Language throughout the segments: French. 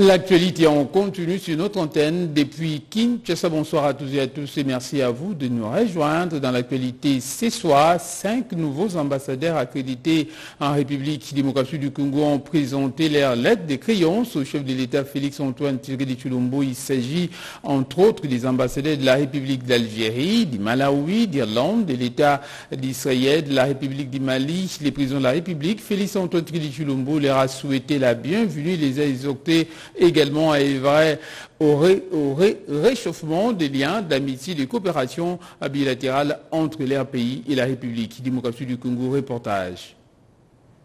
L'actualité en continue sur notre antenne depuis Kinshasa. Bonsoir à tous et à tous et merci à vous de nous rejoindre dans l'actualité ce soir. Cinq nouveaux ambassadeurs accrédités en République démocratique du Congo ont présenté leur lettre de créance au chef de l'État Félix-Antoine Tshisekedi Chulombo. Il s'agit entre autres des ambassadeurs de la République d'Algérie, du Malawi, d'Irlande, de l'État d'Israël, de la République du Mali, les présidents de la République. Félix-Antoine Tshisekedi Chulombo leur a souhaité la bienvenue, les a exhortés également à œuvrer au, réchauffement des liens d'amitié et de coopération bilatérale entre les pays et la République démocratique du Congo. Reportage.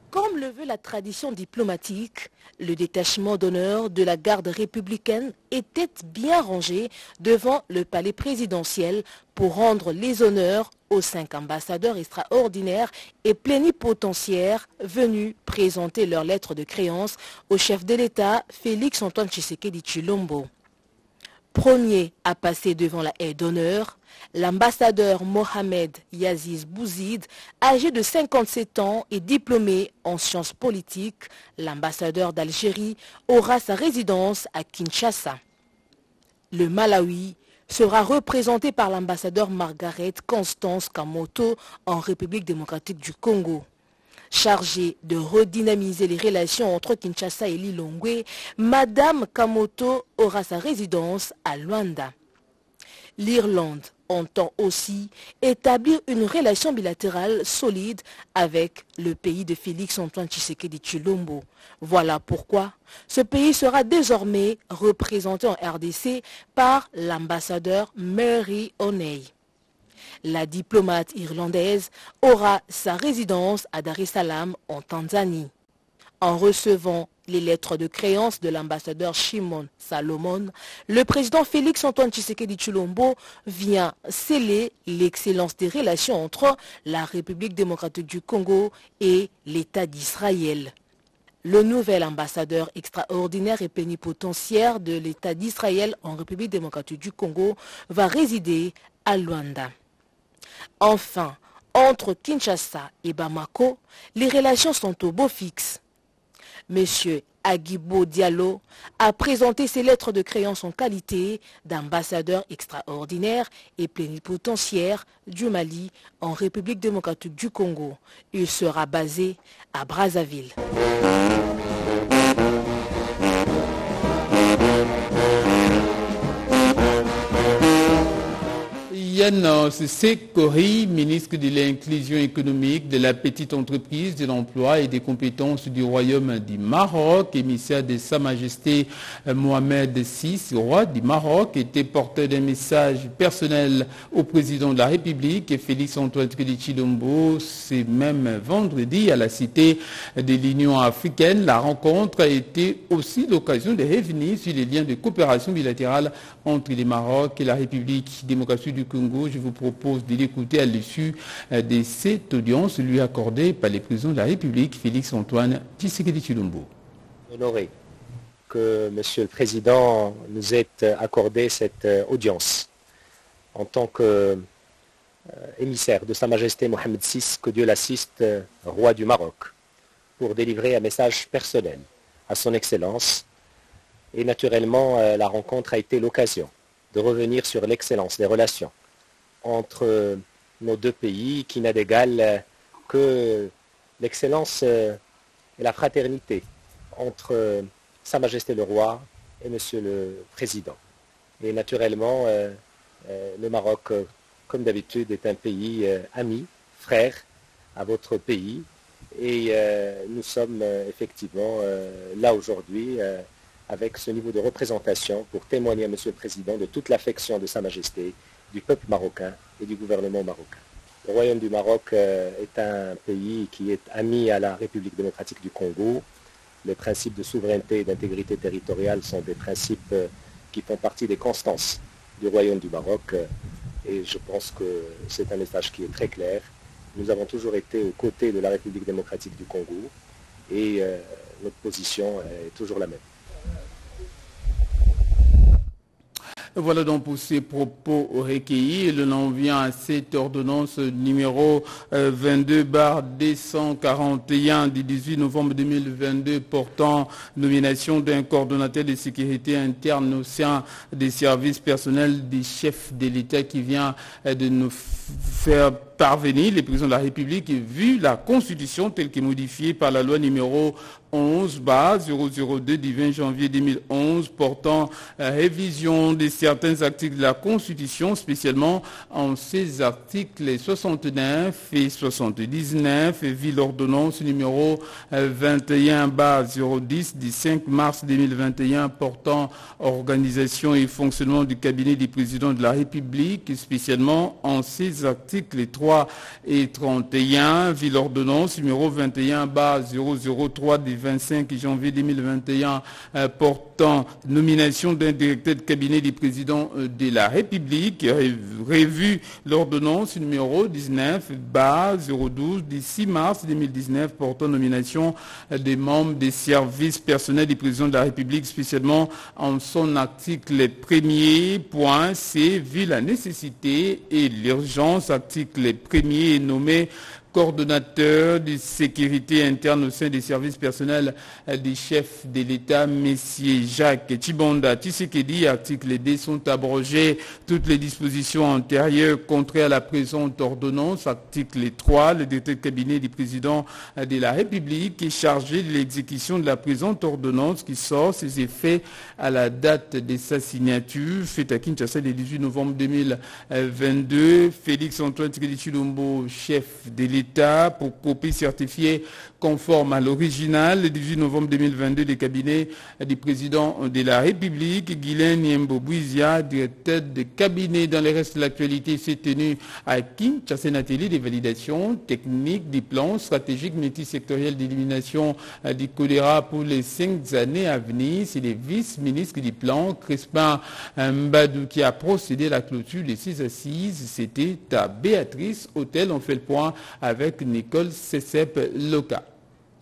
Comme le veut la tradition diplomatique, le détachement d'honneur de la garde républicaine était bien rangé devant le palais présidentiel pour rendre les honneurs aux cinq ambassadeurs extraordinaires et plénipotentiaires venus présenter leur lettre de créance au chef de l'État Félix-Antoine Tshisekedi Chilombo. Premier à passer devant la haie d'honneur, l'ambassadeur Mohamed Yaziz Bouzid, âgé de 57 ans et diplômé en sciences politiques, l'ambassadeur d'Algérie aura sa résidence à Kinshasa. Le Malawi sera représenté par l'ambassadeur Margaret Constance Kamoto en République démocratique du Congo. Chargée de redynamiser les relations entre Kinshasa et Lilongwe, Madame Kamoto aura sa résidence à Luanda. L'Irlande entend aussi établir une relation bilatérale solide avec le pays de Félix-Antoine Tshisekedi Chilombo. Voilà pourquoi ce pays sera désormais représenté en RDC par l'ambassadeur Mary O'Neill. La diplomate irlandaise aura sa résidence à Dar es Salaam en Tanzanie. En recevant les lettres de créance de l'ambassadeur Shimon Salomon, le président Félix Antoine Tshisekedi Chulombo vient sceller l'excellence des relations entre la République démocratique du Congo et l'État d'Israël. Le nouvel ambassadeur extraordinaire et plénipotentiaire de l'État d'Israël en République démocratique du Congo va résider à Luanda. Enfin, entre Kinshasa et Bamako, les relations sont au beau fixe. Monsieur Agibo Diallo a présenté ses lettres de créance en qualité d'ambassadeur extraordinaire et plénipotentiaire du Mali en République démocratique du Congo. Il sera basé à Brazzaville. Yann Sekori, ministre de l'inclusion économique, de la petite entreprise, de l'emploi et des compétences du Royaume du Maroc, émissaire de Sa Majesté euh, Mohamed VI, roi du Maroc, était porteur d'un message personnel au président de la République, Félix Antoine Chilombo, c'est même vendredi à la cité de l'Union africaine. La rencontre a été aussi l'occasion de revenir sur les liens de coopération bilatérale entre le Maroc et la République démocratique du Congo je vous propose de l'écouter à l'issue euh, de cette audience lui accordée par les présidents de la République, Félix-Antoine Tshisekedi Chilombo. Honoré que Monsieur le Président nous ait accordé cette euh, audience en tant que euh, émissaire de Sa Majesté Mohamed VI, que Dieu l'assiste, roi du Maroc, pour délivrer un message personnel à son Excellence. Et naturellement, la rencontre a été l'occasion de revenir sur l'excellence des relations entre nos deux pays qui n'a d'égal que l'excellence et la fraternité entre Sa Majesté le Roi et Monsieur le Président. Et naturellement, euh, euh, le Maroc, comme d'habitude, est un pays euh, ami, frère à votre pays. Et nous sommes effectivement là aujourd'hui avec ce niveau de représentation pour témoigner à Monsieur le Président de toute l'affection de Sa Majesté du peuple marocain et du gouvernement marocain. Le Royaume du Maroc euh, est un pays qui est ami à la République démocratique du Congo. Les principes de souveraineté et d'intégrité territoriale sont des principes euh, qui font partie des constances du Royaume du Maroc. Euh, et je pense que c'est un message qui est très clair. Nous avons toujours été aux côtés de la République démocratique du Congo et notre position est toujours la même. Voilà donc pour ces propos recueillis. Le nom vient à cette ordonnance numéro 22 bar 241 du 18 novembre 2022 portant nomination d'un coordonnateur de sécurité interne au sein des services personnels des chefs de l'État qui vient de nous faire parvenir les présidents de la République vu la Constitution telle qu'est modifiée par la loi numéro 11 002 du 20 janvier 2011 portant révision de certains articles de la Constitution, spécialement en ces articles 69 et 79 et vu l'ordonnance numéro 21 010 du 5 mars 2021 portant organisation et fonctionnement du cabinet du président de la République, spécialement en ces articles 3 et 31, vu l'ordonnance numéro 21 003 du 25 janvier 2021 euh, portant nomination d'un directeur de cabinet du président euh, de la République, revu l'ordonnance numéro 19 012 du 6 mars 2019 portant nomination euh, des membres des services personnels du président de la République, spécialement en son article premier point C, vu la nécessité et l'urgence, article premier nommé coordonnateur de sécurité interne au sein des services personnels des chefs de l'État, messieurs Jacques Chibonda Tshisekedi, article D, sont abrogés toutes les dispositions antérieures contraires à la présente ordonnance. Article 3, le directeur de cabinet du président de la République est chargé de l'exécution de la présente ordonnance qui sort ses effets à la date de sa signature, faite à Kinshasa le 18 novembre 2022. Félix Antoine Tshisekedi chef de l'État, pour copie certifiée conforme à l'original le 18 novembre 2022 des cabinets du président de la République, Guylaine Niembo directeur de cabinet dans le reste de l'actualité, s'est tenu à Kinshasa, un atelier de validation technique du plan stratégique multisectoriel d'élimination du choléra pour les cinq années à venir. C'est le vice-ministre du plan, Crispin Mbadou, qui a procédé à la clôture des six assises. C'était à Béatrice Hôtel. On fait le point avec Nicole Cecep Loca. La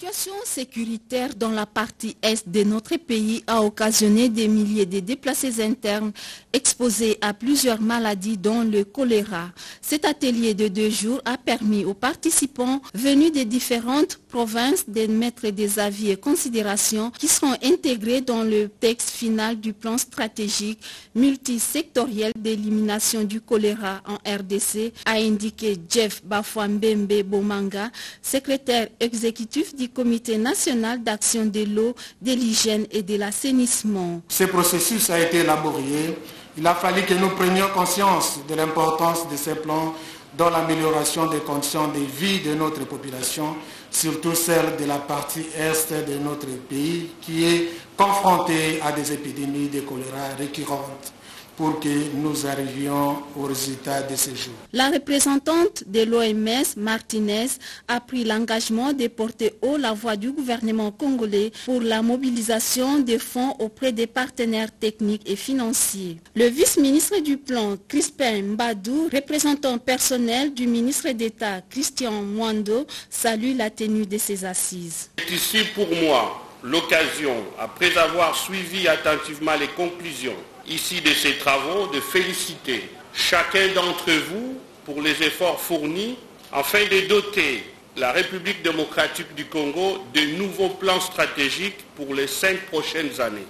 situation sécuritaire dans la partie est de notre pays a occasionné des milliers de déplacés internes exposés à plusieurs maladies dont le choléra. Cet atelier de deux jours a permis aux participants venus des différentes provinces d'émettre des avis et considérations qui seront intégrés dans le texte final du plan stratégique multisectoriel d'élimination du choléra en RDC, a indiqué Jeff Bafouambembe Bomanga, secrétaire exécutif du Comité national d'action de l'eau, de l'hygiène et de l'assainissement. Ce processus a été laborieux. Il a fallu que nous prenions conscience de l'importance de ces plans dans l'amélioration des conditions de vie de notre population, surtout celle de la partie est de notre pays qui est confrontée à des épidémies de choléra récurrentes pour que nous arrivions au résultat de ce jour. La représentante de l'OMS, Martinez, a pris l'engagement de porter haut la voix du gouvernement congolais pour la mobilisation des fonds auprès des partenaires techniques et financiers. Le vice-ministre du plan, Crispin Mbadou, représentant personnel du ministre d'État, Christian Mwando, salue la tenue de ces assises. C'est ici pour moi l'occasion, après avoir suivi attentivement les conclusions ici de ces travaux de féliciter chacun d'entre vous pour les efforts fournis afin de doter la République démocratique du Congo de nouveaux plans stratégiques pour les cinq prochaines années.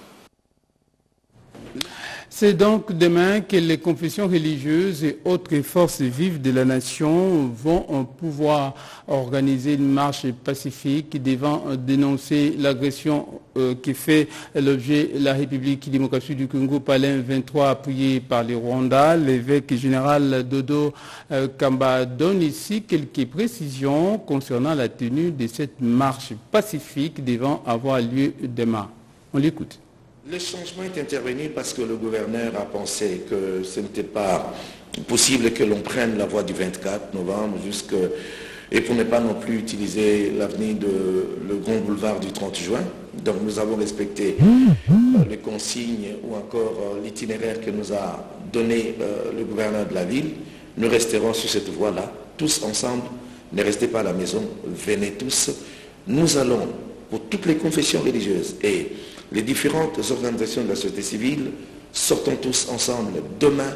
C'est donc demain que les confessions religieuses et autres forces vives de la nation vont pouvoir organiser une marche pacifique devant dénoncer l'agression euh, qui fait l'objet de la République démocratique du Congo, Palin 23, appuyé par les Rwandais. L'évêque général Dodo euh, Kamba donne ici quelques précisions concernant la tenue de cette marche pacifique devant avoir lieu demain. On l'écoute. Le changement est intervenu parce que le gouverneur a pensé que ce n'était pas possible que l'on prenne la voie du 24 novembre jusque, et pour ne pas non plus utiliser l'avenir de le grand boulevard du 30 juin. Donc nous avons respecté euh, les consignes ou encore euh, l'itinéraire que nous a donné euh, le gouverneur de la ville. Nous resterons sur cette voie-là, tous ensemble. Ne restez pas à la maison, venez tous. Nous allons, pour toutes les confessions religieuses et les différentes organisations de la société civile sortons tous ensemble demain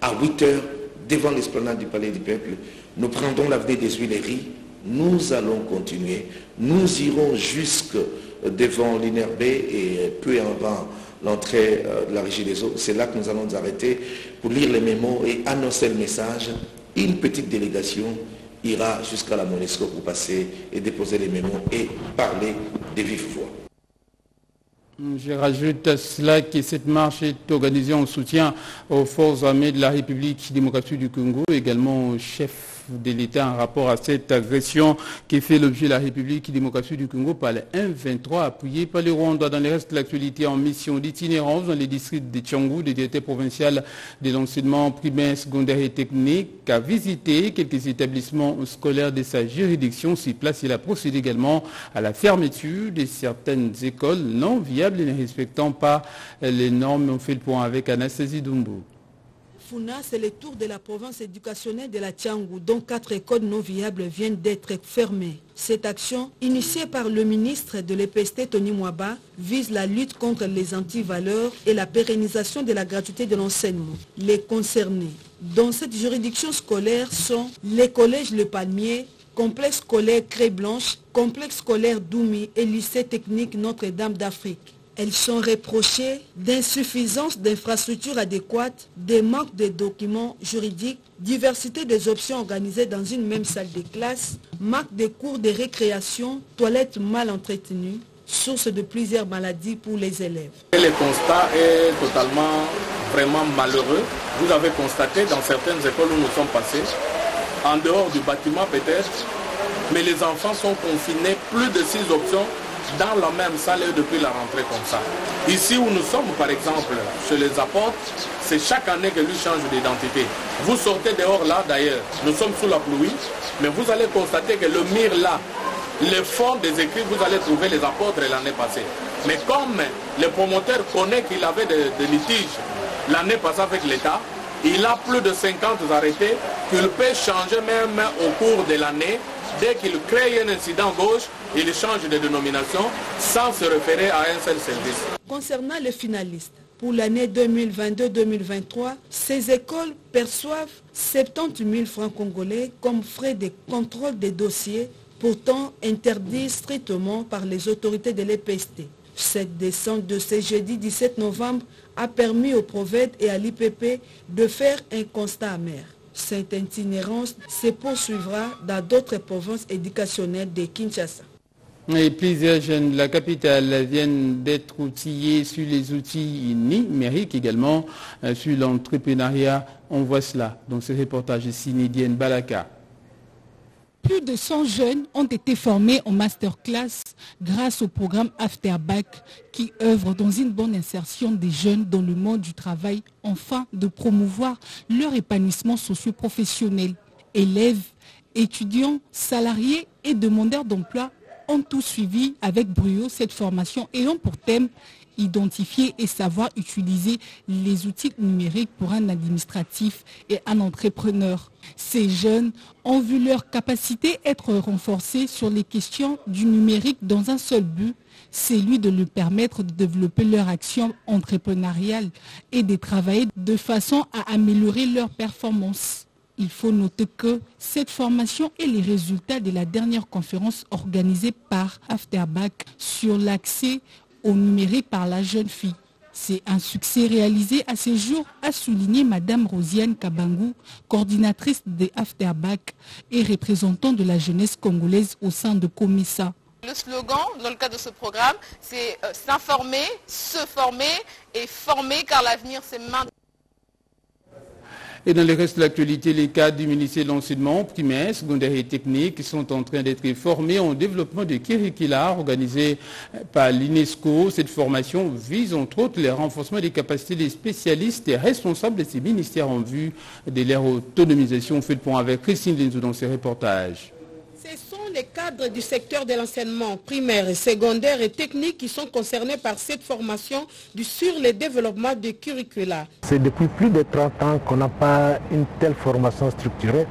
à 8 heures devant l'esplanade du Palais du Peuple. Nous prendrons l'avenir des Huileries. Nous allons continuer. Nous irons jusque devant l'INRB et peu avant l'entrée euh, de la Régie des eaux. C'est là que nous allons nous arrêter pour lire les mémos et annoncer le message. Une petite délégation ira jusqu'à la MONESCO pour passer et déposer les mémos et parler de vive voix. Je rajoute à cela que cette marche est organisée en soutien aux forces armées de la République démocratique du Congo, également chef de l'État en rapport à cette agression qui fait l'objet de la République démocratique du Congo par le 1-23 appuyé par les Rwandais. Dans le reste de l'actualité en mission d'itinérance dans les districts de Tchangou, des directeurs provincial de l'enseignement primaire, secondaire et technique, a visité quelques établissements scolaires de sa juridiction. Sur place, il a procédé également à la fermeture de certaines écoles non viables et ne respectant pas les normes. On fait le point avec Anastasie Dumbo. C'est le tour de la province éducationnelle de la Tiangou, dont quatre écoles non viables viennent d'être fermées. Cette action, initiée par le ministre de l'EPST Tony Mwaba, vise la lutte contre les antivaleurs et la pérennisation de la gratuité de l'enseignement. Les concernés dans cette juridiction scolaire sont les collèges Le Palmier, complexe scolaire Cré Blanche, complexe scolaire Doumi et lycée technique Notre-Dame d'Afrique. Elles sont reprochées d'insuffisance d'infrastructures adéquates, des manques de documents juridiques, diversité des options organisées dans une même salle de classe, manque de cours de récréation, toilettes mal entretenues, source de plusieurs maladies pour les élèves. le constat est totalement vraiment malheureux. Vous avez constaté dans certaines écoles où nous sommes passés, en dehors du bâtiment peut-être, mais les enfants sont confinés, plus de six options dans la même salle depuis la rentrée comme ça. Ici où nous sommes, par exemple, chez les apôtres, c'est chaque année que lui change d'identité. Vous sortez dehors là, d'ailleurs, nous sommes sous la pluie, mais vous allez constater que le mur là, le fond des écrits, vous allez trouver les apôtres l'année passée. Mais comme le promoteur connaît qu'il avait des litiges l'année passée avec l'État, il a plus de 50 arrêtés qu'il peut changer même au cours de l'année. Dès qu'il crée un incident gauche, il change de dénomination sans se référer à un seul service. Concernant les finalistes, pour l'année 2022-2023, ces écoles perçoivent 70 000 francs congolais comme frais de contrôle des dossiers, pourtant interdits strictement par les autorités de l'EPST. Cette descente de ce jeudi 17 novembre a permis au PROVED et à l'IPP de faire un constat amer. Cette itinérance se poursuivra dans d'autres provinces éducationnelles de Kinshasa. Et plusieurs jeunes de la capitale viennent d'être outillés sur les outils numériques également, euh, sur l'entrepreneuriat. On voit cela dans ce reportage signé Diane Balaka. Plus de 100 jeunes ont été formés en masterclass grâce au programme Afterback qui œuvre dans une bonne insertion des jeunes dans le monde du travail afin de promouvoir leur épanouissement socio-professionnel. Élèves, étudiants, salariés et demandeurs d'emploi ont tous suivi avec brio cette formation ayant pour thème identifier et savoir utiliser les outils numériques pour un administratif et un entrepreneur. Ces jeunes ont vu leur capacité être renforcée sur les questions du numérique dans un seul but, c'est lui de leur permettre de développer leur action entrepreneuriale et de travailler de façon à améliorer leur performance. Il faut noter que cette formation est les résultats de la dernière conférence organisée par Afterback sur l'accès au numérique par la jeune fille. C'est un succès réalisé à ce jour, a souligné Madame Rosiane Kabangou, coordinatrice des Afterback et représentant de la jeunesse congolaise au sein de Comissa. Le slogan dans le cadre de ce programme, c'est euh, s'informer, se former et former car l'avenir c'est maintenant. Et dans le reste de l'actualité, les cadres du ministère de l'enseignement primaire, secondaire et technique sont en train d'être formés en développement de curricula organisé par l'UNESCO. Cette formation vise entre autres le renforcement des capacités des spécialistes et responsables de ces ministères en vue de leur autonomisation. On fait le point avec Christine Lenzou dans ses reportages. Ce sont les cadres du secteur de l'enseignement primaire secondaire et technique qui sont concernés par cette formation sur le développement des curricula. C'est depuis plus de 30 ans qu'on n'a pas une telle formation structurée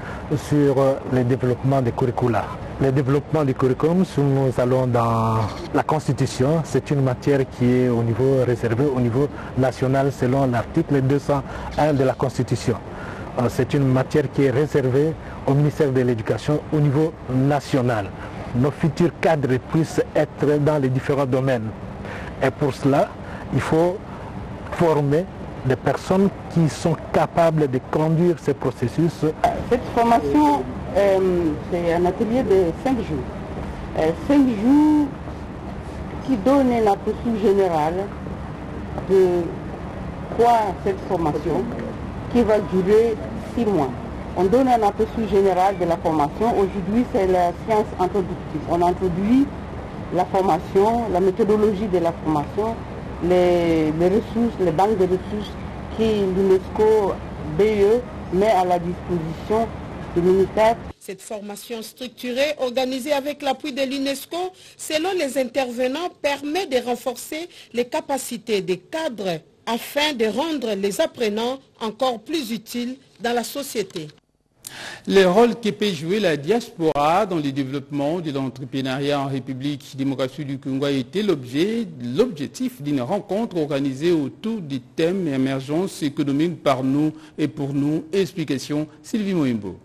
sur le développement des curricula. Le développement du curriculum, si nous allons dans la Constitution, c'est une matière qui est au niveau réservé au niveau national selon l'article 201 de la Constitution. Euh, c'est une matière qui est réservée au ministère de l'Éducation au niveau national. Nos futurs cadres puissent être dans les différents domaines. Et pour cela, il faut former des personnes qui sont capables de conduire ce processus. Cette formation, euh, c'est un atelier de cinq jours. Euh, cinq jours qui donnent un aperçu général de quoi cette formation qui va durer six mois. On donne un aperçu général de la formation. Aujourd'hui, c'est la science introductive. On introduit la formation, la méthodologie de la formation, les, ressources, les banques de ressources qui l'UNESCO BE met à la disposition du ministère. Cette formation structurée, organisée avec l'appui de l'UNESCO, selon les intervenants, permet de renforcer les capacités des cadres afin de rendre les apprenants encore plus utiles dans la société. Le rôle que peut jouer la diaspora dans le développement de l'entrepreneuriat en République démocratique du Congo a été l'objectif d'une rencontre organisée autour du thème émergence économique par nous et pour nous. Explication Sylvie Moimbo.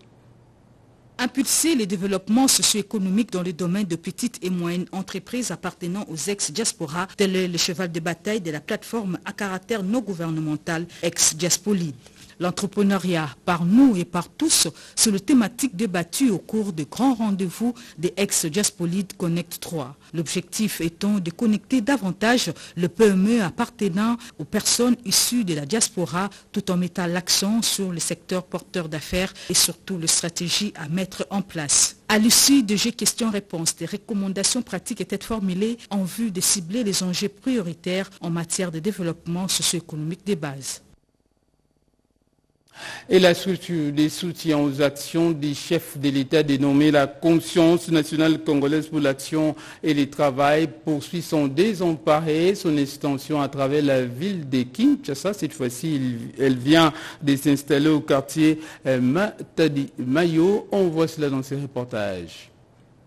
Impulser le développement socio-économique dans le domaine de petites et moyennes entreprises appartenant aux ex-diaspora, tel est le cheval de bataille de la plateforme à caractère non gouvernemental ex-diaspolide. L'entrepreneuriat par nous et par tous, c'est le thématique débattue au cours des grands rendez-vous des ex-Diaspolide Connect 3. L'objectif étant de connecter davantage le PME appartenant aux personnes issues de la diaspora tout en mettant l'accent sur le secteur porteur d'affaires et surtout les stratégies à mettre en place. À l'issue de jeux questions-réponses, des recommandations pratiques étaient formulées en vue de cibler les enjeux prioritaires en matière de développement socio-économique des bases et la structure des soutiens aux actions des chefs de l'État dénommé la Conscience nationale congolaise pour l'action et le travail poursuit son désemparé, son extension à travers la ville de Kinshasa. Cette fois-ci, elle vient de s'installer au quartier euh, Matadi Mayo. On voit cela dans ces reportages.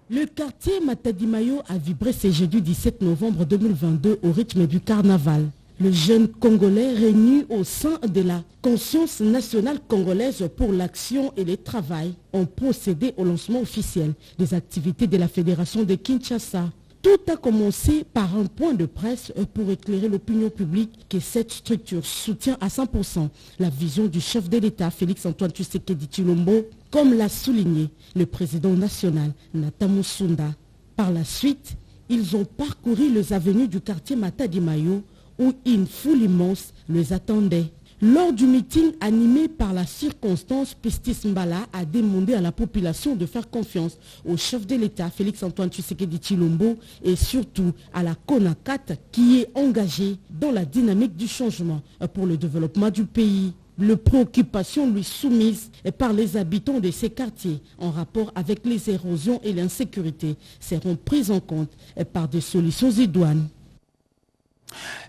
Le quartier Matadi Mayo a vibré ce jeudi 17 novembre 2022 au rythme du carnaval. Le jeune Congolais réunis au sein de la Conscience nationale congolaise pour l'action et le travail ont procédé au lancement officiel des activités de la Fédération de Kinshasa. Tout a commencé par un point de presse pour éclairer l'opinion publique que cette structure soutient à 100% la vision du chef de l'État Félix Antoine Tshisekedi Chilombo, comme l'a souligné le président national Natamu Sunda. Par la suite, ils ont parcouru les avenues du quartier Matadi Mayo où une foule immense les attendait. Lors du meeting animé par la circonstance, Pistis Mbala a demandé à la population de faire confiance au chef de l'État, Félix-Antoine Tshisekedi Chilombo, et surtout à la CONACAT qui est engagée dans la dynamique du changement pour le développement du pays. Les préoccupations lui soumises par les habitants de ces quartiers en rapport avec les érosions et l'insécurité seront prises en compte par des solutions idoines.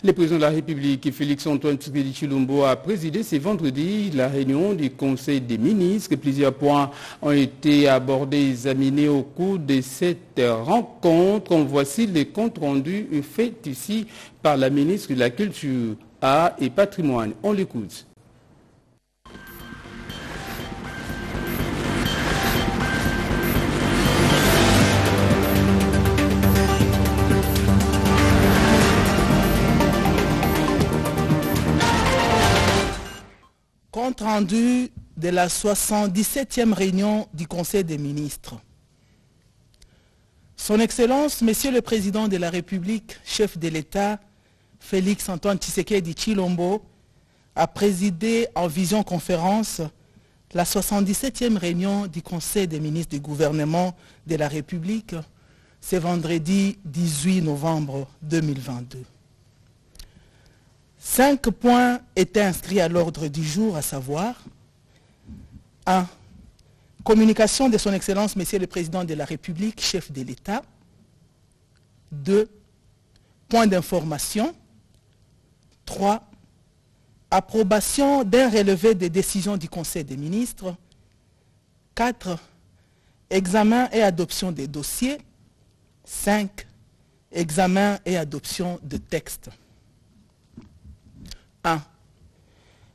Le président de la République, Félix-Antoine Tshisekedi Chilombo, a présidé ce vendredi la réunion du Conseil des ministres. Plusieurs points ont été abordés et examinés au cours de cette rencontre. Voici les comptes rendus faits ici par la ministre de la Culture, Art et Patrimoine. On l'écoute. Compte rendu de la 77e réunion du Conseil des ministres. Son Excellence, Monsieur le Président de la République, chef de l'État, Félix Antoine Tshisekedi Chilombo, a présidé en vision conférence la 77e réunion du Conseil des ministres du gouvernement de la République ce vendredi 18 novembre 2022. Cinq points étaient inscrits à l'ordre du jour, à savoir 1. Communication de son Excellence, Monsieur le Président de la République, chef de l'État. 2. Point d'information. 3. Approbation d'un relevé des décisions du Conseil des ministres. 4. Examen et adoption des dossiers. 5. Examen et adoption de textes. 1.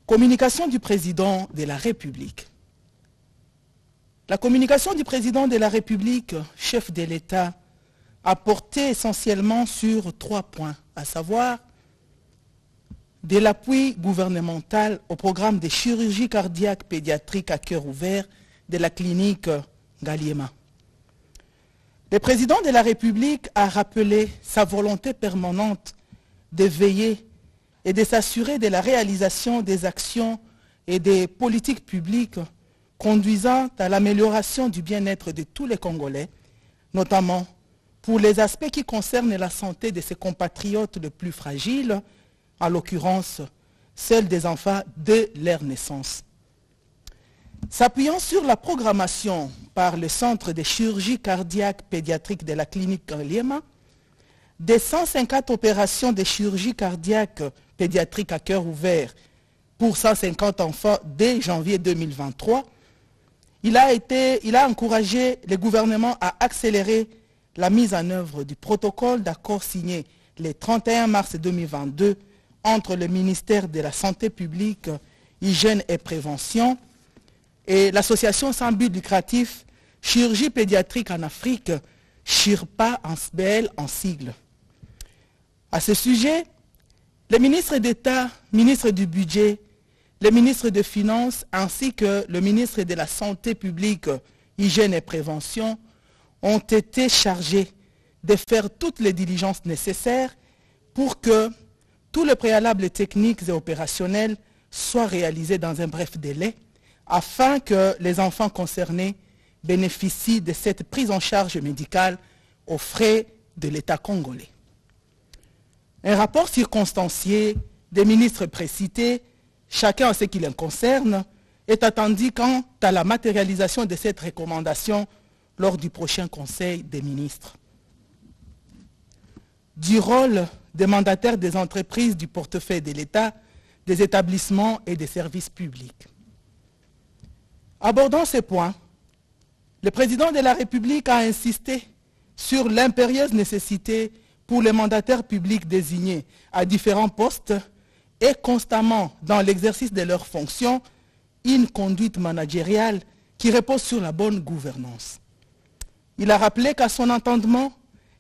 Communication du Président de la République. La communication du Président de la République, chef de l'État, a porté essentiellement sur trois points, à savoir de l'appui gouvernemental au programme de chirurgie cardiaque pédiatrique à cœur ouvert de la clinique Galiema. Le président de la République a rappelé sa volonté permanente de veiller et de s'assurer de la réalisation des actions et des politiques publiques conduisant à l'amélioration du bien-être de tous les Congolais, notamment pour les aspects qui concernent la santé de ses compatriotes les plus fragiles, en l'occurrence celle des enfants de leur naissance. S'appuyant sur la programmation par le Centre de chirurgie cardiaque pédiatrique de la clinique Liema, des 150 opérations de chirurgie cardiaque pédiatrique à cœur ouvert pour 150 enfants dès janvier 2023, il a, encouragé le gouvernement à accélérer la mise en œuvre du protocole d'accord signé le 31 mars 2022 entre le ministère de la Santé publique, Hygiène et Prévention et l'association sans but lucratif Chirurgie pédiatrique en Afrique, CHIRPA en SBL en sigle. À ce sujet, les ministres d'État, ministres du Budget, les ministres des Finances ainsi que le ministre de la Santé publique, Hygiène et Prévention ont été chargés de faire toutes les diligences nécessaires pour que tous les préalables techniques et opérationnels soient réalisés dans un bref délai afin que les enfants concernés bénéficient de cette prise en charge médicale aux frais de l'État congolais. Un rapport circonstancié des ministres précités, chacun en ce qui les concerne, est attendu quant à la matérialisation de cette recommandation lors du prochain Conseil des ministres. Du rôle des mandataires des entreprises du portefeuille de l'État, des établissements et des services publics. Abordant ces points, le président de la République a insisté sur l'impérieuse nécessité pour les mandataires publics désignés à différents postes et constamment dans l'exercice de leurs fonctions une conduite managériale qui repose sur la bonne gouvernance. Il a rappelé qu'à son entendement,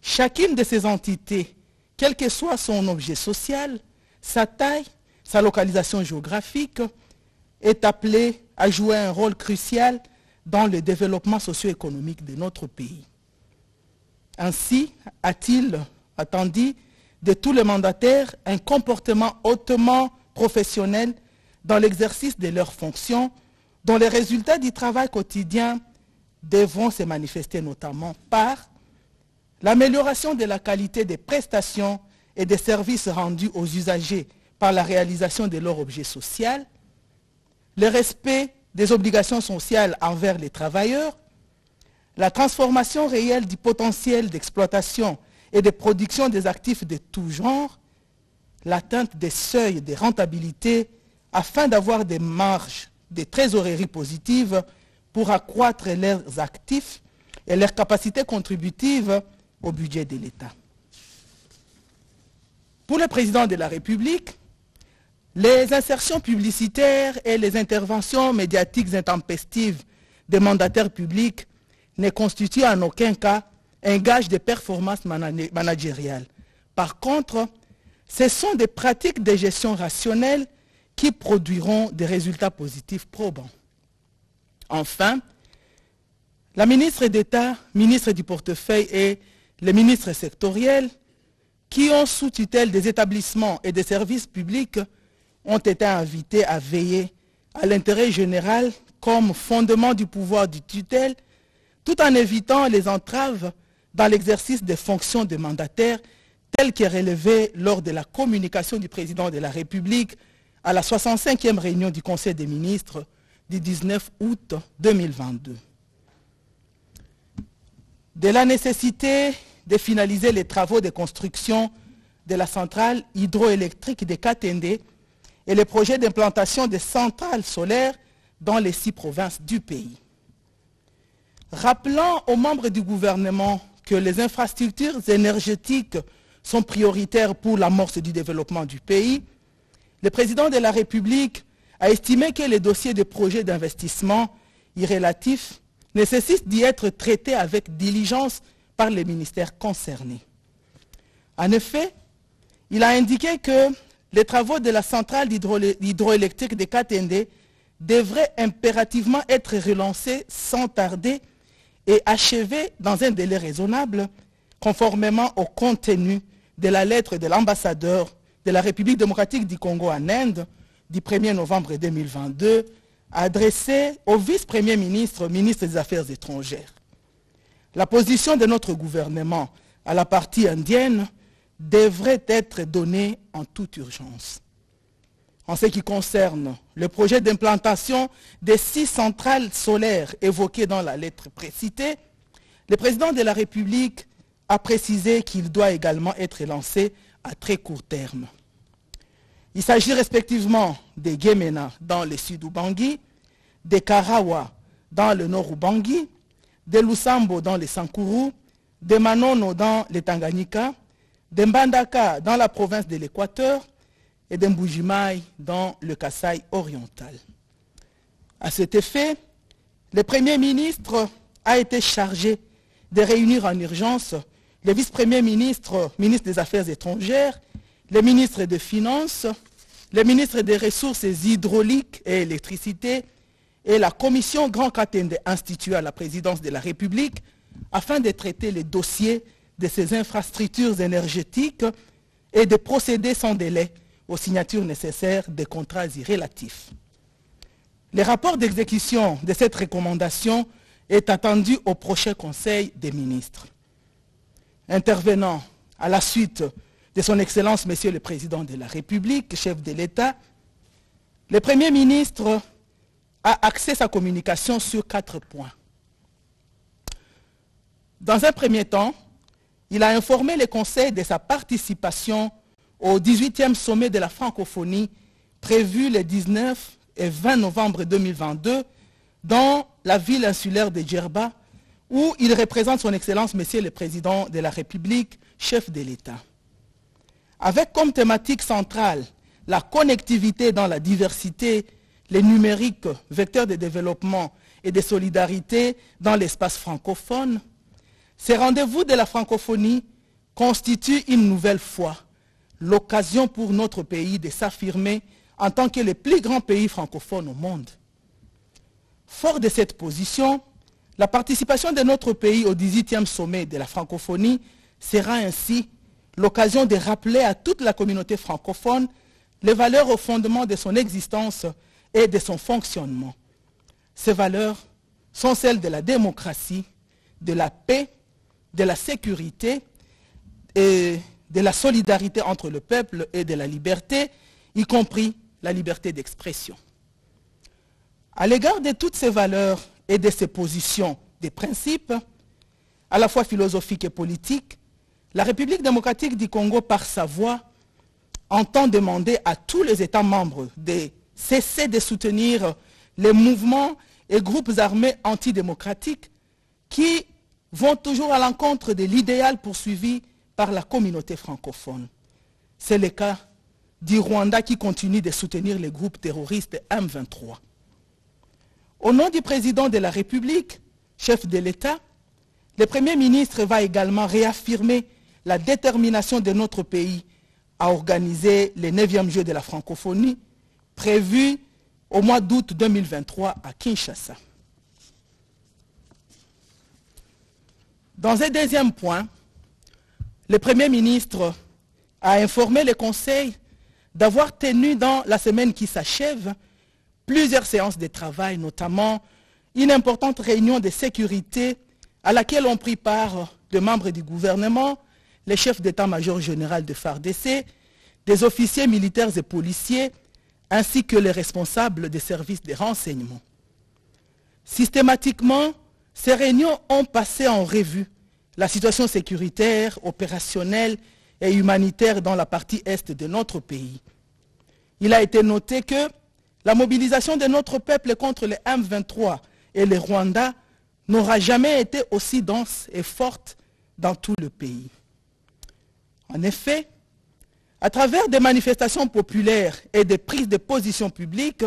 chacune de ces entités quel que soit son objet social, sa taille, sa localisation géographique, est appelé à jouer un rôle crucial dans le développement socio-économique de notre pays. Ainsi a-t-il attendu de tous les mandataires un comportement hautement professionnel dans l'exercice de leurs fonctions, dont les résultats du travail quotidien devront se manifester notamment par l'amélioration de la qualité des prestations et des services rendus aux usagers par la réalisation de leur objet social, le respect des obligations sociales envers les travailleurs, la transformation réelle du potentiel d'exploitation et de production des actifs de tout genre, l'atteinte des seuils de rentabilité afin d'avoir des marges de trésorerie positives pour accroître leurs actifs et leurs capacités contributives au budget de l'État. Pour le président de la République, les insertions publicitaires et les interventions médiatiques intempestives des mandataires publics ne constituent en aucun cas un gage de performance managériale. Par contre, ce sont des pratiques de gestion rationnelle qui produiront des résultats positifs probants. Enfin, la ministre d'État, ministre du portefeuille et les ministres sectoriels qui ont sous tutelle des établissements et des services publics ont été invités à veiller à l'intérêt général comme fondement du pouvoir du tutelle, tout en évitant les entraves dans l'exercice des fonctions de mandataire telles qu'est relevé lors de la communication du président de la République à la 65e réunion du Conseil des ministres du 19 août 2022. de la nécessité de finaliser les travaux de construction de la centrale hydroélectrique de Katende et les projets d'implantation de centrales solaires dans les six provinces du pays. Rappelant aux membres du gouvernement que les infrastructures énergétiques sont prioritaires pour l'amorce du développement du pays, le président de la République a estimé que les dossiers de projets d'investissement irrélatifs nécessitent d'y être traités avec diligence par les ministères concernés. En effet, il a indiqué que les travaux de la centrale hydroélectrique de Katende devraient impérativement être relancés sans tarder et achevés dans un délai raisonnable, conformément au contenu de la lettre de l'ambassadeur de la République démocratique du Congo en Inde du 1er novembre 2022, adressée au vice-premier ministre, ministre des Affaires étrangères. La position de notre gouvernement à la partie indienne devrait être donnée en toute urgence. En ce qui concerne le projet d'implantation des six centrales solaires évoquées dans la lettre précitée, le président de la République a précisé qu'il doit également être lancé à très court terme. Il s'agit respectivement de Gemena dans le sud Ubangi, de Karawa dans le nord Ubangi, de Lusambo dans le Sankuru, de Manono dans le Tanganyika, de Mbandaka dans la province de l'Équateur et de Mbujimai dans le Kassai oriental. À cet effet, le Premier ministre a été chargé de réunir en urgence le vice-premier ministre, ministre des Affaires étrangères, le ministre des Finances, le ministre des Ressources hydrauliques et électricité et la commission Grand Katende instituée à la présidence de la République afin de traiter les dossiers de ces infrastructures énergétiques et de procéder sans délai aux signatures nécessaires des contrats irrélatifs. Le rapport d'exécution de cette recommandation est attendu au prochain Conseil des ministres. Intervenant à la suite de son Excellence, Monsieur le Président de la République, chef de l'État, le Premier ministre a axé sa communication sur quatre points. Dans un premier temps, il a informé le Conseil de sa participation au 18e sommet de la francophonie prévu les 19 et 20 novembre 2022 dans la ville insulaire de Djerba, où il représente son Excellence, Monsieur le Président de la République, chef de l'État. Avec comme thématique centrale la connectivité dans la diversité, les numériques, vecteurs de développement et de solidarité dans l'espace francophone, ces rendez-vous de la francophonie constituent une nouvelle fois l'occasion pour notre pays de s'affirmer en tant que le plus grand pays francophone au monde. Fort de cette position, la participation de notre pays au 18e sommet de la francophonie sera ainsi l'occasion de rappeler à toute la communauté francophone les valeurs au fondement de son existence et de son fonctionnement. Ces valeurs sont celles de la démocratie, de la paix, de la sécurité et de la solidarité entre le peuple et de la liberté, y compris la liberté d'expression. À l'égard de toutes ces valeurs et de ces positions, des principes, à la fois philosophiques et politiques, la République démocratique du Congo, par sa voix, entend demander à tous les États membres de cesser de soutenir les mouvements et groupes armés antidémocratiques qui vont toujours à l'encontre de l'idéal poursuivi par la communauté francophone. C'est le cas du Rwanda qui continue de soutenir les groupes terroristes M23. Au nom du président de la République, chef de l'État, le Premier ministre va également réaffirmer la détermination de notre pays à organiser les 9e Jeux de la francophonie prévus au mois d'août 2023 à Kinshasa. Dans un deuxième point, le Premier ministre a informé le Conseil d'avoir tenu dans la semaine qui s'achève plusieurs séances de travail, notamment une importante réunion de sécurité à laquelle ont pris part des membres du gouvernement, les chefs d'état-major général de FARDC, des officiers militaires et policiers, ainsi que les responsables des services de renseignement. Systématiquement, ces réunions ont passé en revue la situation sécuritaire, opérationnelle et humanitaire dans la partie est de notre pays. Il a été noté que la mobilisation de notre peuple contre les M23 et les Rwandais n'aura jamais été aussi dense et forte dans tout le pays. En effet, à travers des manifestations populaires et des prises de position publiques,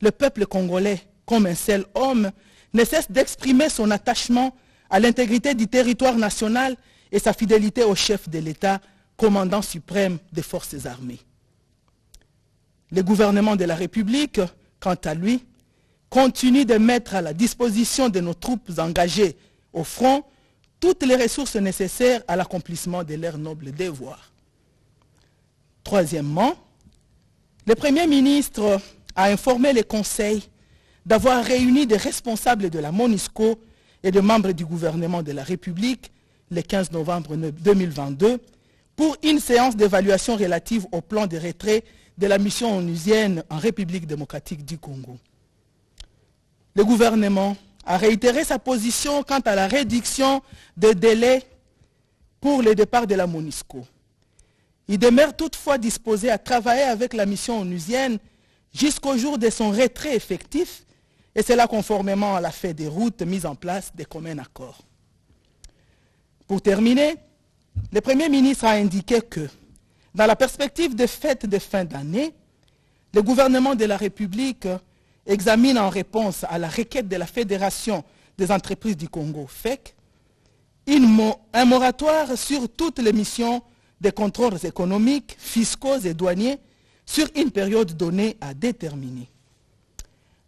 le peuple congolais, comme un seul homme, ne cesse d'exprimer son attachement à l'intégrité du territoire national et sa fidélité au chef de l'État, commandant suprême des forces armées. Le gouvernement de la République, quant à lui, continue de mettre à la disposition de nos troupes engagées au front toutes les ressources nécessaires à l'accomplissement de leurs nobles devoirs. Troisièmement, le Premier ministre a informé le Conseil d'avoir réuni des responsables de la MONUSCO et des membres du gouvernement de la République le 15 novembre 2022 pour une séance d'évaluation relative au plan de retrait de la mission onusienne en République démocratique du Congo. Le gouvernement a réitéré sa position quant à la réduction des délais pour le départ de la MONUSCO. Il demeure toutefois disposé à travailler avec la mission onusienne jusqu'au jour de son retrait effectif, et cela conformément à la fête des routes mise en place des communs accords. Pour terminer, le Premier ministre a indiqué que, dans la perspective des fêtes de fin d'année, le gouvernement de la République examine en réponse à la requête de la Fédération des entreprises du Congo, FEC, un moratoire sur toutes les missions des contrôles économiques, fiscaux et douaniers sur une période donnée à déterminer.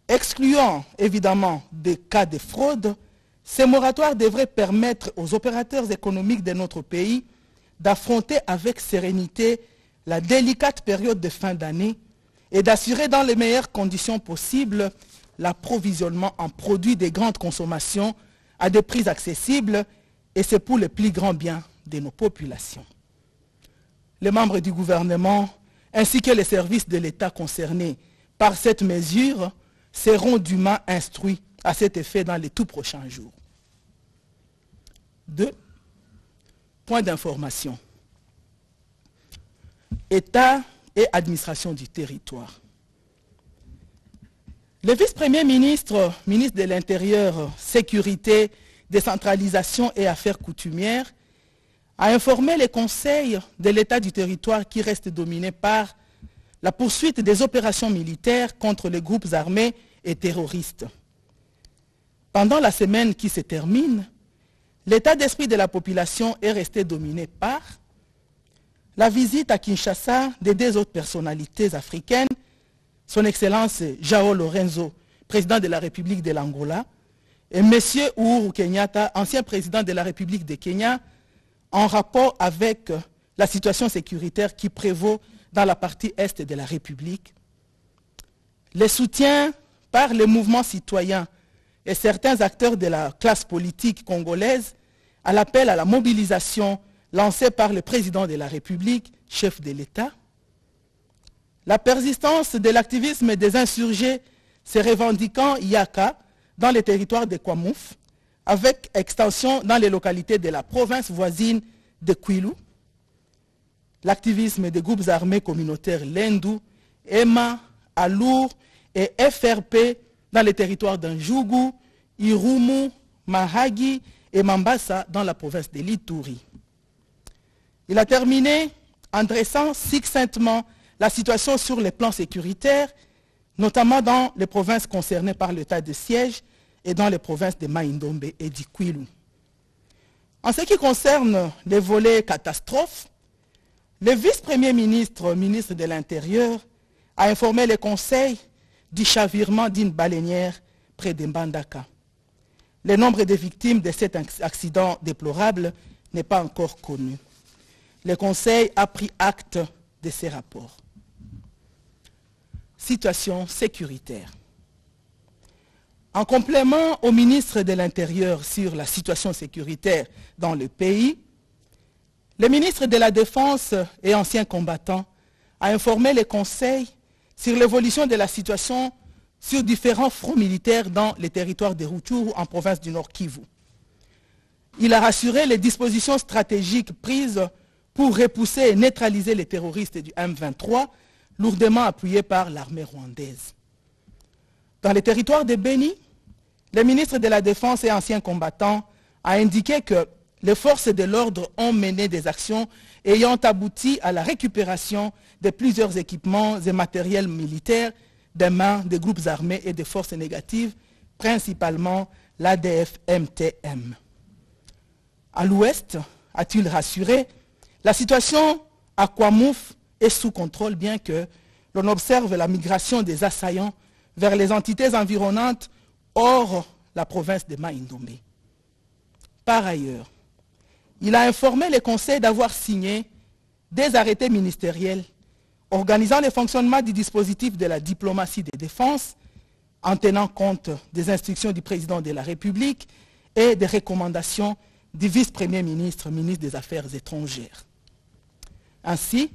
Excluant évidemment des cas de fraude, ces moratoires devraient permettre aux opérateurs économiques de notre pays d'affronter avec sérénité la délicate période de fin d'année et d'assurer dans les meilleures conditions possibles l'approvisionnement en produits de grande consommation à des prix accessibles et c'est pour le plus grand bien de nos populations. Les membres du gouvernement ainsi que les services de l'État concernés par cette mesure seront dûment instruits à cet effet dans les tout prochains jours. Deux, point d'information. État et administration du territoire. Le vice-premier ministre, ministre de l'Intérieur, Sécurité, Décentralisation et Affaires coutumières, a informé les conseils de l'État du territoire qui reste dominé par la poursuite des opérations militaires contre les groupes armés et terroristes. Pendant la semaine qui se termine, l'état d'esprit de la population est resté dominé par la visite à Kinshasa de deux autres personnalités africaines, son Excellence Jao Lorenzo, président de la République de l'Angola, et M. Uhuru Kenyatta, ancien président de la République de Kenya, en rapport avec la situation sécuritaire qui prévaut dans la partie est de la République. Les soutiens par les mouvements citoyens et certains acteurs de la classe politique congolaise à l'appel à la mobilisation lancé par le président de la République, chef de l'État. La persistance de l'activisme des insurgés se revendiquant Yaka dans les territoires de Kwamouf, avec extension dans les localités de la province voisine de Kwilu. L'activisme des groupes armés communautaires Lendu, EMA, Alour et FRP dans les territoires d'Anjougou, Irumu, Mahagi et Mambasa dans la province de Lituri. Il a terminé en dressant succinctement la situation sur les plans sécuritaires, notamment dans les provinces concernées par l'état de siège et dans les provinces de Maïndombe et d'Ikwilu. En ce qui concerne les volets catastrophes, le vice-premier ministre, ministre de l'Intérieur, a informé le Conseil du chavirement d'une baleinière près de Mbandaka. Le nombre de victimes de cet accident déplorable n'est pas encore connu le Conseil a pris acte de ces rapports. Situation sécuritaire. En complément au ministre de l'Intérieur sur la situation sécuritaire dans le pays, le ministre de la Défense et ancien combattant a informé le Conseil sur l'évolution de la situation sur différents fronts militaires dans les territoires de Rutshuru en province du Nord Kivu. il a rassuré les dispositions stratégiques prises pour repousser et neutraliser les terroristes du M23, lourdement appuyés par l'armée rwandaise. Dans les territoires de Béni, le ministre de la Défense et ancien combattant a indiqué que les forces de l'ordre ont mené des actions ayant abouti à la récupération de plusieurs équipements et matériels militaires des mains des groupes armés et des forces négatives, principalement l'ADF-MTM. À l'ouest, a-t-il rassuré, la situation à Kwamouf est sous contrôle, bien que l'on observe la migration des assaillants vers les entités environnantes hors la province de Maïndombe. Par ailleurs, il a informé les conseils d'avoir signé des arrêtés ministériels organisant le fonctionnement du dispositif de la diplomatie de défense en tenant compte des instructions du président de la République et des recommandations du vice-premier ministre, ministre des Affaires étrangères. Ainsi,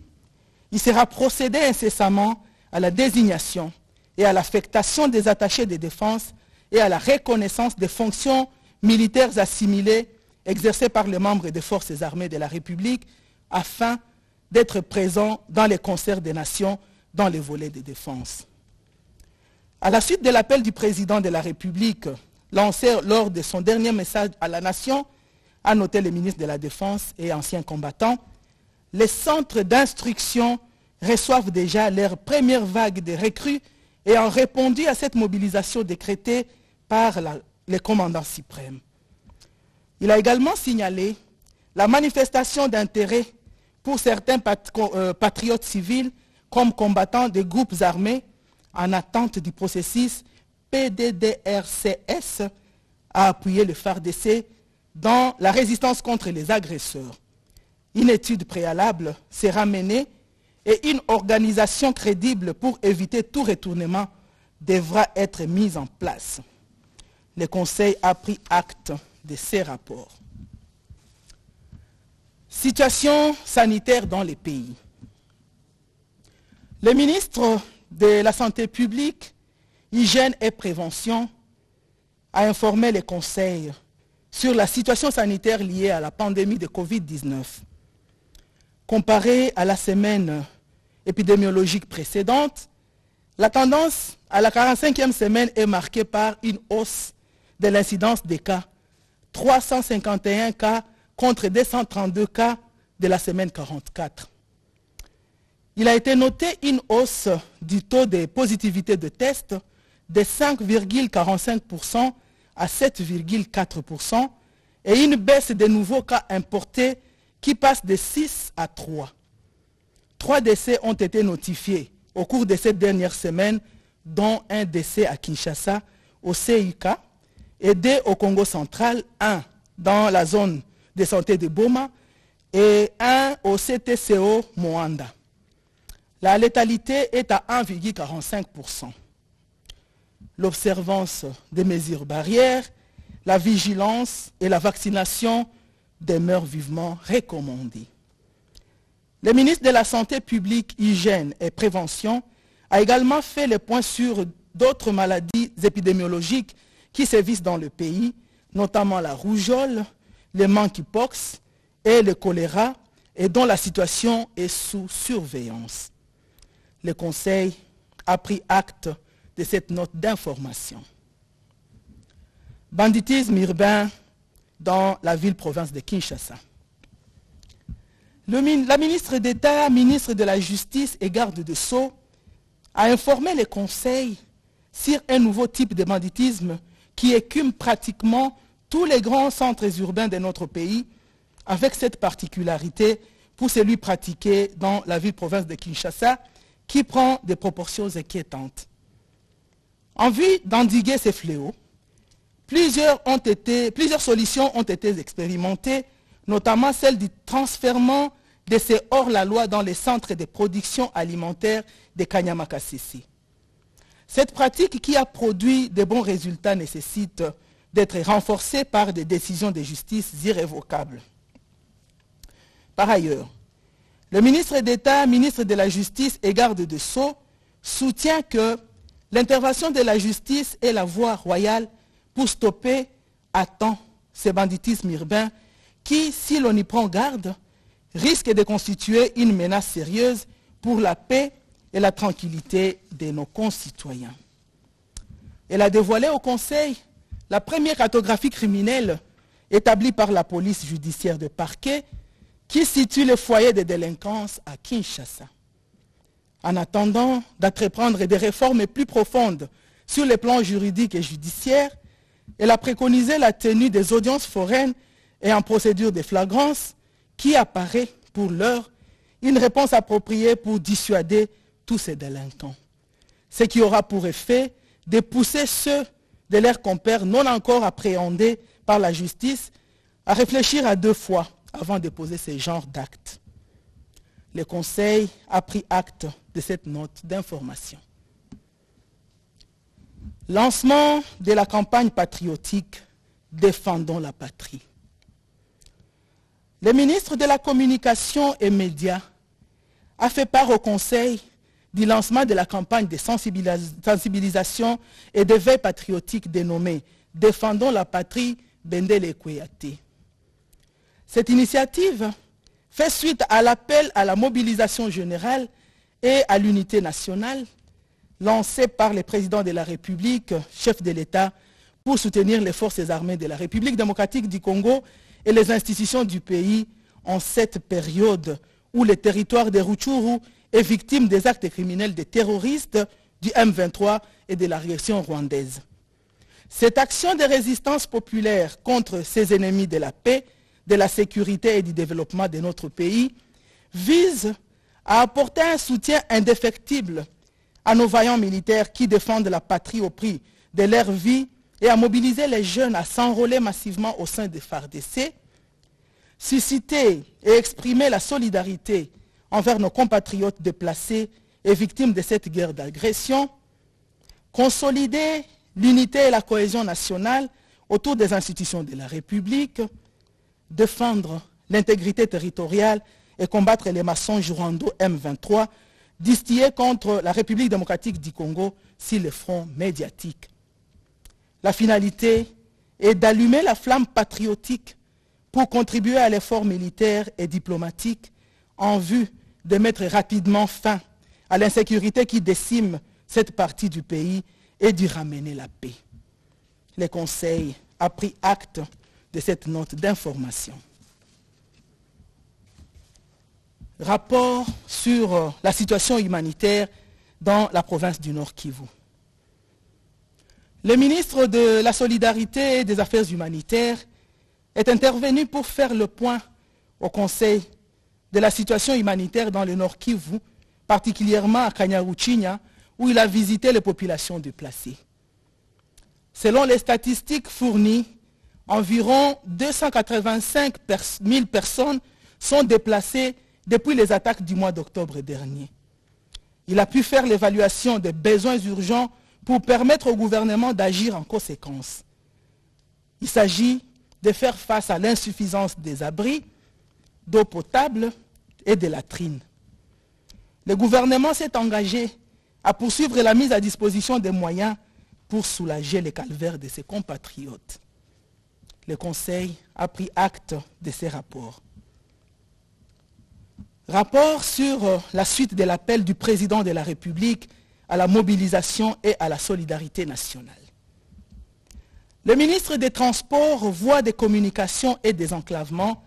il sera procédé incessamment à la désignation et à l'affectation des attachés de défense et à la reconnaissance des fonctions militaires assimilées exercées par les membres des forces armées de la République afin d'être présents dans les concerts des nations dans les volets de défense. À la suite de l'appel du président de la République lancé lors de son dernier message à la nation, a noté le ministre de la Défense et ancien combattant, les centres d'instruction reçoivent déjà leur première vague de recrues et ont répondu à cette mobilisation décrétée par les commandants suprêmes. Il a également signalé la manifestation d'intérêt pour certains euh, patriotes civils comme combattants des groupes armés en attente du processus PDDRCS à appuyer le FARDC dans la résistance contre les agresseurs. Une étude préalable sera menée et une organisation crédible pour éviter tout retournement devra être mise en place. Le Conseil a pris acte de ces rapports. Situation sanitaire dans les pays. Le ministre de la Santé publique, Hygiène et Prévention a informé les conseils sur la situation sanitaire liée à la pandémie de Covid-19. Comparé à la semaine épidémiologique précédente, la tendance à la 45e semaine est marquée par une hausse de l'incidence des cas. 351 cas contre 232 cas de la semaine 44. Il a été noté une hausse du taux de positivité de test de 5,45% à 7,4% et une baisse des nouveaux cas importés qui passe de 6 à 3. Trois décès ont été notifiés au cours de cette dernière semaine, dont un décès à Kinshasa, au CIK, et deux au Congo central, un dans la zone de santé de Boma et un au CTCO Moanda. La létalité est à 1,45%. L'observance des mesures barrières, la vigilance et la vaccination demeurent vivement recommandées. Le ministre de la Santé publique, Hygiène et Prévention a également fait le point sur d'autres maladies épidémiologiques qui sévissent dans le pays, notamment la rougeole, le monkeypox et le choléra, et dont la situation est sous surveillance. Le Conseil a pris acte de cette note d'information. Banditisme urbain dans la ville-province de Kinshasa. la ministre d'État, ministre de la Justice et garde de Sceaux a informé le Conseil sur un nouveau type de banditisme qui écume pratiquement tous les grands centres urbains de notre pays, avec cette particularité pour celui pratiqué dans la ville-province de Kinshasa, qui prend des proportions inquiétantes. En vue d'endiguer ces fléaux, plusieurs, solutions ont été expérimentées, notamment celle du transfert de ces hors-la-loi dans les centres de production alimentaire de Kanyamakasisi. Cette pratique qui a produit de bons résultats nécessite d'être renforcée par des décisions de justice irrévocables. Par ailleurs, le ministre d'État, ministre de la Justice et garde de Sceaux soutient que l'intervention de la justice est la voie royale pour stopper à temps ce banditisme urbain qui, si l'on y prend garde, risque de constituer une menace sérieuse pour la paix et la tranquillité de nos concitoyens. Elle a dévoilé au Conseil la première cartographie criminelle établie par la police judiciaire de parquet qui situe le foyer de délinquance à Kinshasa. En attendant d'entreprendre des réformes plus profondes sur les plans juridiques et judiciaires, elle a préconisé la tenue des audiences foraines et en procédure de flagrance qui apparaît pour l'heure une réponse appropriée pour dissuader tous ces délinquants. Ce qui aura pour effet de pousser ceux de leurs compères non encore appréhendés par la justice à réfléchir à deux fois avant de poser ce genre d'actes. Le Conseil a pris acte de cette note d'information. Lancement de la campagne patriotique Défendons la patrie. Le ministre de la Communication et Médias a fait part au Conseil du lancement de la campagne de sensibilisation et de veille patriotique dénommée Défendons la patrie Bendele Kweyate. Cette initiative fait suite à l'appel à la mobilisation générale et à l'unité nationale lancé par le président de la République, chef de l'État, pour soutenir les forces armées de la République démocratique du Congo et les institutions du pays en cette période où le territoire de Rutshuru est victime des actes criminels des terroristes du M23 et de la réaction rwandaise. Cette action de résistance populaire contre ces ennemis de la paix, de la sécurité et du développement de notre pays vise à apporter un soutien indéfectible à nos vaillants militaires qui défendent la patrie au prix de leur vie et à mobiliser les jeunes à s'enrôler massivement au sein des FARDC, susciter et exprimer la solidarité envers nos compatriotes déplacés et victimes de cette guerre d'agression, consolider l'unité et la cohésion nationale autour des institutions de la République, défendre l'intégrité territoriale et combattre les maçons Jurando M23 distillés contre la République démocratique du Congo sur le front médiatique. La finalité est d'allumer la flamme patriotique pour contribuer à l'effort militaire et diplomatique en vue de mettre rapidement fin à l'insécurité qui décime cette partie du pays et d'y ramener la paix. Le Conseil a pris acte de cette note d'information. Rapport sur euh, la situation humanitaire dans la province du Nord Kivu. Le ministre de la Solidarité et des Affaires humanitaires est intervenu pour faire le point au Conseil de la situation humanitaire dans le Nord Kivu, particulièrement à Kanyaruchinya, où il a visité les populations déplacées. Selon les statistiques fournies, environ 285 000 personnes sont déplacées depuis les attaques du mois d'octobre dernier. Il a pu faire l'évaluation des besoins urgents pour permettre au gouvernement d'agir en conséquence. Il s'agit de faire face à l'insuffisance des abris, d'eau potable et de latrines. Le gouvernement s'est engagé à poursuivre la mise à disposition des moyens pour soulager les calvaires de ses compatriotes. Le Conseil a pris acte de ces rapports. Rapport sur euh, la suite de l'appel du président de la République à la mobilisation et à la solidarité nationale. Le ministre des Transports, Voies des Communications et des Enclavements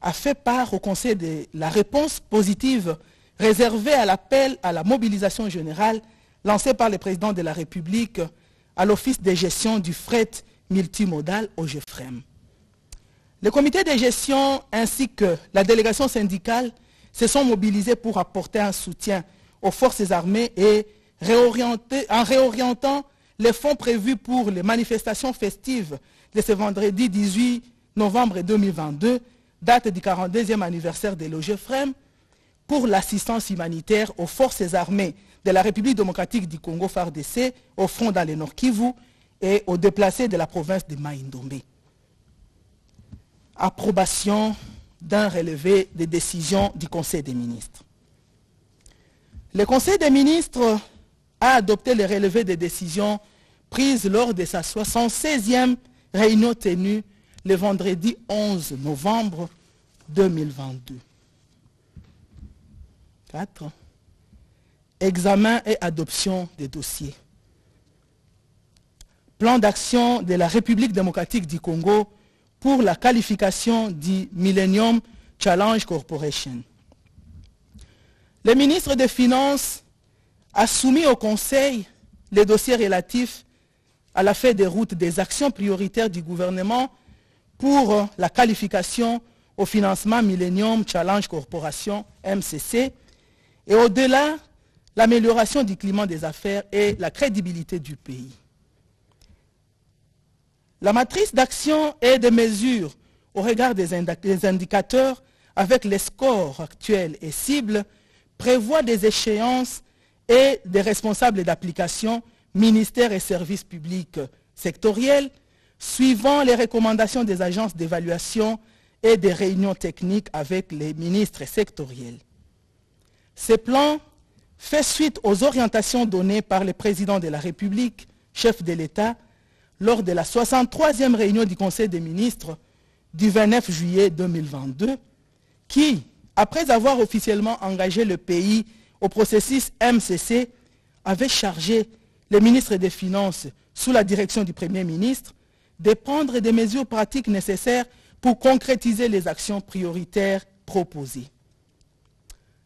a fait part au Conseil de la réponse positive réservée à l'appel à la mobilisation générale lancé par le président de la République à l'Office de gestion du fret multimodal au GEFREM. Le comité de gestion ainsi que la délégation syndicale se sont mobilisés pour apporter un soutien aux forces armées et en réorientant les fonds prévus pour les manifestations festives de ce vendredi 18 novembre 2022, date du 42e anniversaire de l'OGFREM, pour l'assistance humanitaire aux forces armées de la République démocratique du Congo FARDC au front dans le Nord Kivu et aux déplacés de la province de Maïndombe. Approbation d'un relevé des décisions du Conseil des ministres. Le Conseil des ministres a adopté le relevé des décisions prises lors de sa 76e réunion tenue le vendredi 11 novembre 2022. 4. Examen et adoption des dossiers. Plan d'action de la République démocratique du Congo pour la qualification du Millennium Challenge Corporation. Le ministre des Finances a soumis au Conseil les dossiers relatifs à la feuille de route des actions prioritaires du gouvernement pour la qualification au financement Millennium Challenge Corporation, MCC, et au-delà, l'amélioration du climat des affaires et la crédibilité du pays. La matrice d'action et de mesures au regard des indicateurs avec les scores actuels et cibles prévoit des échéances et des responsables d'application, ministères et services publics sectoriels, suivant les recommandations des agences d'évaluation et des réunions techniques avec les ministres sectoriels. Ce plan fait suite aux orientations données par le président de la République, chef de l'État, lors de la 63e réunion du Conseil des ministres du 29 juillet 2022, qui, après avoir officiellement engagé le pays au processus MCC, avait chargé le ministre des Finances, sous la direction du Premier ministre, de prendre des mesures pratiques nécessaires pour concrétiser les actions prioritaires proposées.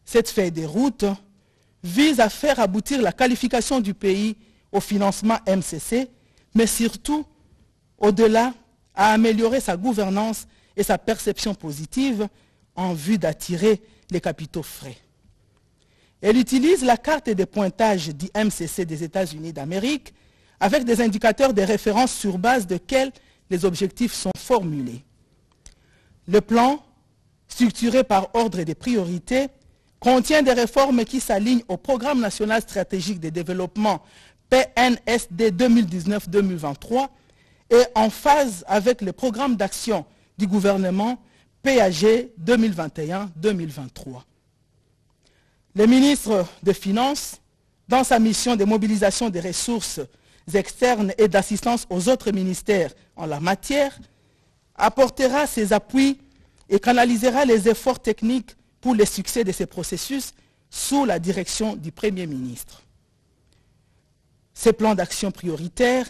Cette feuille de route vise à faire aboutir la qualification du pays au financement MCC, mais surtout, au-delà, à améliorer sa gouvernance et sa perception positive en vue d'attirer les capitaux frais. Elle utilise la carte de pointage du MCC des États-Unis d'Amérique avec des indicateurs de référence sur base desquels les objectifs sont formulés. Le plan, structuré par ordre de priorité, contient des réformes qui s'alignent au Programme national stratégique de développement PNSD 2019-2023 et en phase avec le programme d'action du gouvernement PAG 2021-2023. Le ministre des Finances, dans sa mission de mobilisation des ressources externes et d'assistance aux autres ministères en la matière, apportera ses appuis et canalisera les efforts techniques pour le succès de ces processus sous la direction du Premier ministre. Ces plans d'action prioritaires,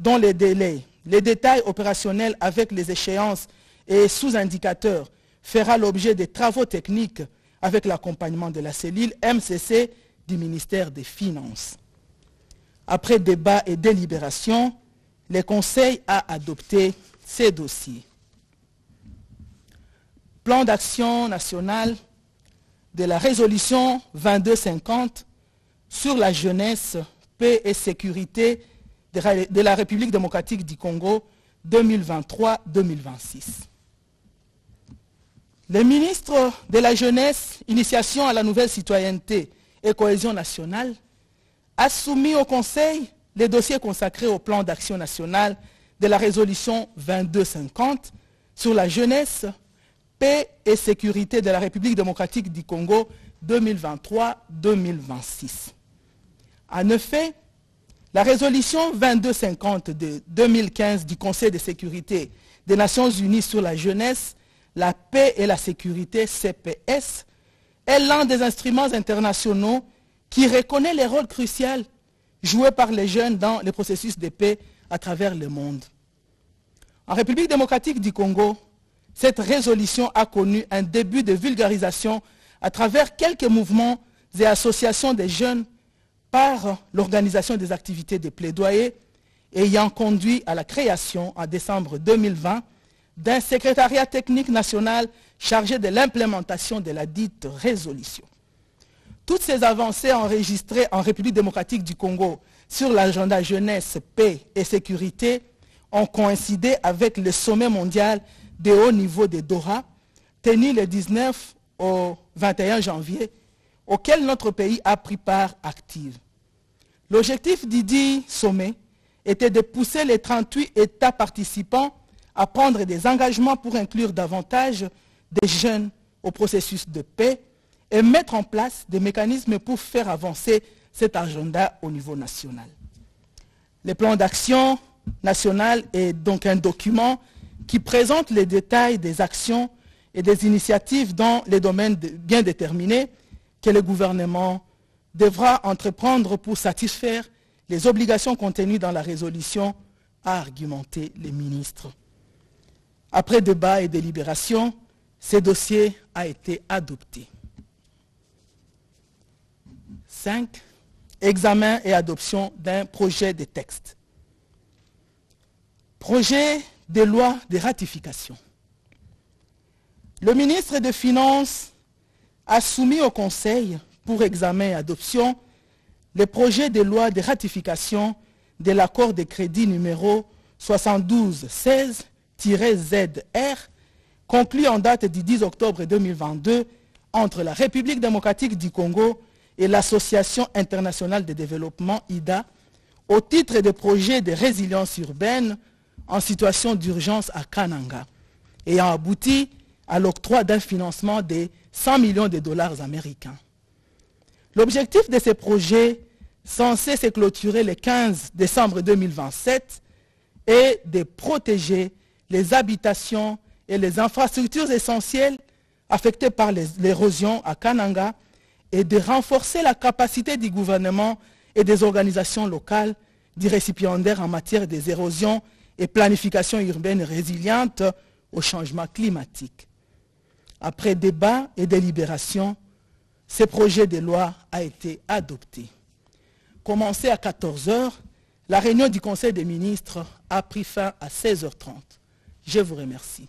dont les délais, les détails opérationnels avec les échéances et sous-indicateurs, fera l'objet des travaux techniques avec l'accompagnement de la cellule MCC du ministère des Finances. Après débat et délibération, le Conseil a adopté ces dossiers. Plan d'action national de la résolution 2250 sur la jeunesse, paix et sécurité de la République démocratique du Congo 2023-2026. Le ministre de la Jeunesse, Initiation à la nouvelle citoyenneté et cohésion nationale, a soumis au Conseil les dossiers consacrés au plan d'action national de la résolution 2250 sur la jeunesse, paix et sécurité de la République démocratique du Congo 2023-2026. En effet, la résolution 2250 de 2015 du Conseil de sécurité des Nations Unies sur la jeunesse, la paix et la sécurité, CPS, est l'un des instruments internationaux qui reconnaît les rôles cruciaux joués par les jeunes dans le processus de paix à travers le monde. En République démocratique du Congo, cette résolution a connu un début de vulgarisation à travers quelques mouvements et associations des jeunes par l'organisation des activités de plaidoyer ayant conduit à la création en décembre 2020 d'un secrétariat technique national chargé de l'implémentation de la dite résolution. Toutes ces avancées enregistrées en République démocratique du Congo sur l'agenda jeunesse, paix et sécurité ont coïncidé avec le sommet mondial de haut niveau de Doha, tenu le 19 au 21 janvier, auquel notre pays a pris part active. L'objectif dit sommet était de pousser les 38 États participants à prendre des engagements pour inclure davantage des jeunes au processus de paix et mettre en place des mécanismes pour faire avancer cet agenda au niveau national. Le plan d'action national est donc un document qui présente les détails des actions et des initiatives dans les domaines bien déterminés que le gouvernement devra entreprendre pour satisfaire les obligations contenues dans la résolution, a argumenté les ministres. Après débat et délibération, ce dossier a été adopté. 5. Examen et adoption d'un projet de texte. Projet de loi de ratification. Le ministre des Finances a soumis au Conseil pour examen et adoption le projet de loi de ratification de l'accord de crédit numéro 7216-ZR conclu en date du 10 octobre 2022 entre la République démocratique du Congo et l'Association internationale de développement IDA au titre de projets de résilience urbaine en situation d'urgence à Kananga, ayant abouti à l'octroi d'un financement de 100 millions de dollars américains. L'objectif de ces projets, censés se clôturer le 15 décembre 2027, est de protéger les habitations et les infrastructures essentielles affectées par l'érosion à Kananga et de renforcer la capacité du gouvernement et des organisations locales du récipiendaire en matière des érosions et planification urbaine résiliente au changement climatique. Après débat et délibération, ce projet de loi a été adopté. Commencé à 14 h la réunion du Conseil des ministres a pris fin à 16h30. Je vous remercie.